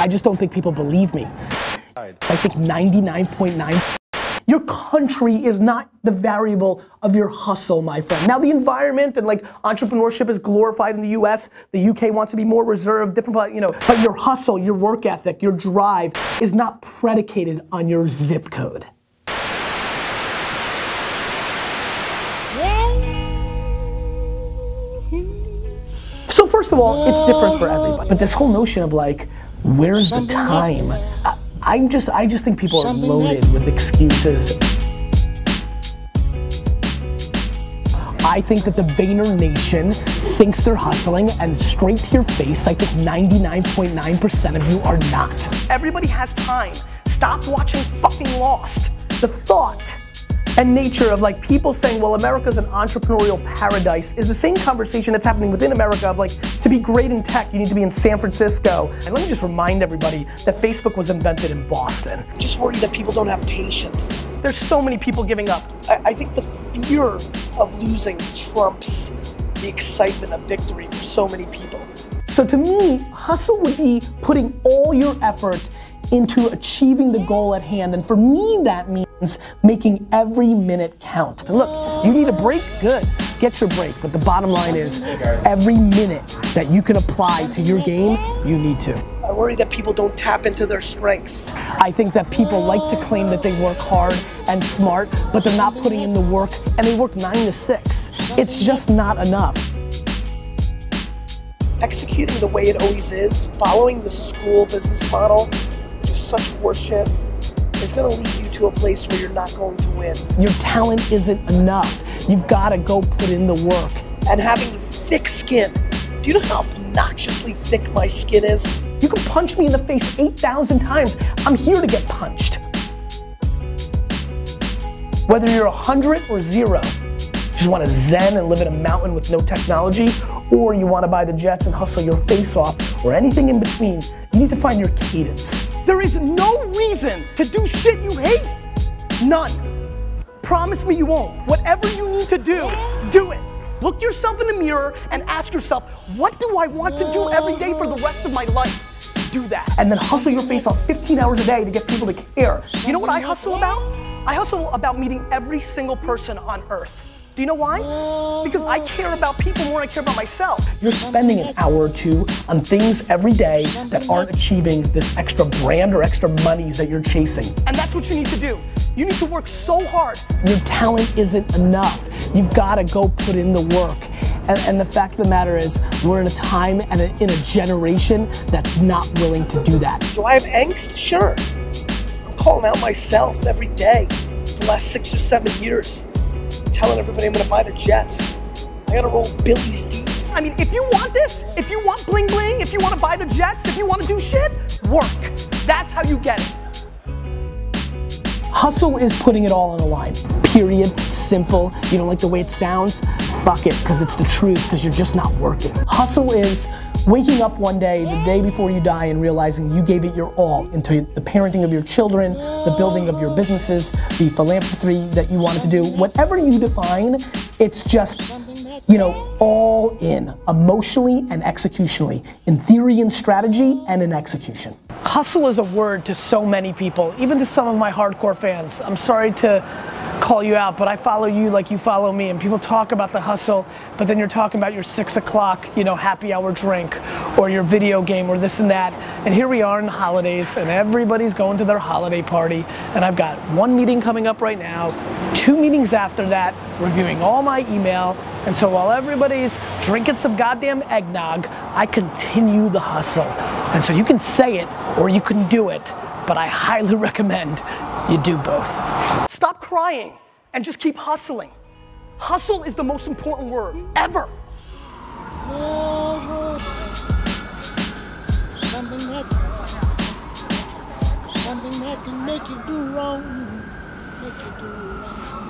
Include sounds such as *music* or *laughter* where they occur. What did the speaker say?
I just don't think people believe me. I think 99.9 your country is not the variable of your hustle, my friend. Now, the environment and like entrepreneurship is glorified in the US. The UK wants to be more reserved, different, you know, but your hustle, your work ethic, your drive is not predicated on your zip code. So, first of all, it's different for everybody. But this whole notion of like, where's the time? I, I'm just, I just think people are loaded with excuses. I think that the Vayner Nation thinks they're hustling, and straight to your face, I think 99.9% of you are not. Everybody has time. Stop watching fucking Lost. The thought and nature of like people saying, well, America's an entrepreneurial paradise is the same conversation that's happening within America of like, to be great in tech, you need to be in San Francisco. And let me just remind everybody that Facebook was invented in Boston. I'm just worried that people don't have patience. There's so many people giving up. I, I think the fear of losing trumps the excitement of victory for so many people. So to me, hustle would be putting all your effort into achieving the goal at hand. And for me, that means making every minute count. And look, you need a break? Good. Get your break. But the bottom line is every minute that you can apply to your game, you need to. I worry that people don't tap into their strengths. I think that people like to claim that they work hard and smart, but they're not putting in the work and they work nine to six. It's just not enough executing the way it always is, following the school business model, just such horseshit is going to lead you to a place where you're not going to win. Your talent isn't enough. You've got to go put in the work. And having thick skin. Do you know how obnoxiously thick my skin is? You can punch me in the face 8,000 times. I'm here to get punched. Whether you're 100 or zero, you just want to zen and live in a mountain with no technology, or you want to buy the jets and hustle your face off, or anything in between, you need to find your cadence. There is no reason to do shit you hate. None. Promise me you won't. Whatever you need to do, do it. Look yourself in the mirror and ask yourself, what do I want to do every day for the rest of my life? Do that. And then hustle your face off 15 hours a day to get people to care. You know what I hustle about? I hustle about meeting every single person on earth. Do you know why? Because I care about people more than I care about myself. You're spending an hour or two on things every day that aren't achieving this extra brand or extra monies that you're chasing. And that's what you need to do. You need to work so hard. Your talent isn't enough. You've got to go put in the work. And, and, the fact of the matter is, we're in a time and a, in a generation that's not willing to do that. Do I have angst? Sure. I'm calling out myself every day for the last six or seven years telling everybody I'm gonna buy the Jets. I gotta roll Billy's deep. I mean, if you want this, if you want bling bling, if you wanna buy the Jets, if you wanna do shit, work. That's how you get it. Hustle is putting it all on the line. Period. Simple. You don't like the way it sounds? Fuck it, because it's the truth, because you're just not working. Hustle is waking up one day, the day before you die, and realizing you gave it your all into the parenting of your children, the building of your businesses, the philanthropy that you wanted to do. Whatever you define, it's just, you know, all in, emotionally and executionally, in theory and strategy and in execution. Hustle is a word to so many people, even to some of my hardcore fans. I'm sorry to call you out, but I follow you like you follow me. And people talk about the hustle, but then you're talking about your six o'clock, you know, happy hour drink or your video game or this and that. And here we are in the holidays and everybody's going to their holiday party. And I've got one meeting coming up right now, two meetings after that, reviewing all my email. And so while everybody's drinking some goddamn eggnog, I continue the hustle. And so you can say it or you can do it, but I highly *laughs* recommend you do both. Stop crying and just keep hustling. Hustle is the most important word ever. Something that, something that can make you do wrong, make you do wrong.